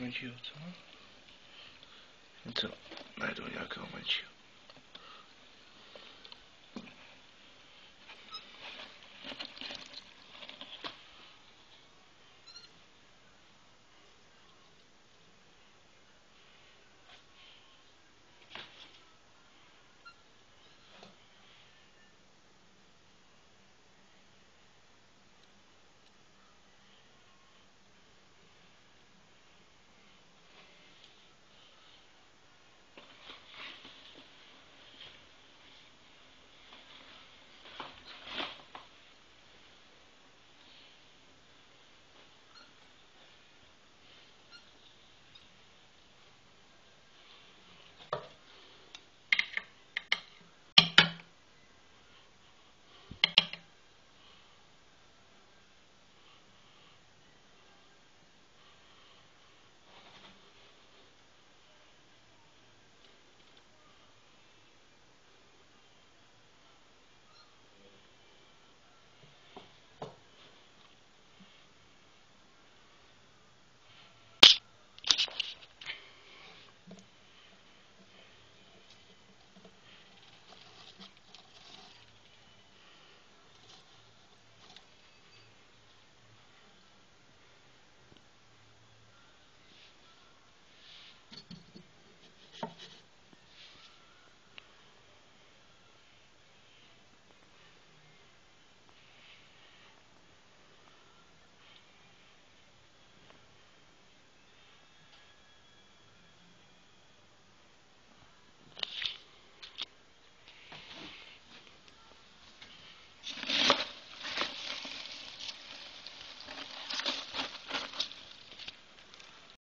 Kręcił, co? No co? Najdu jak kręcił.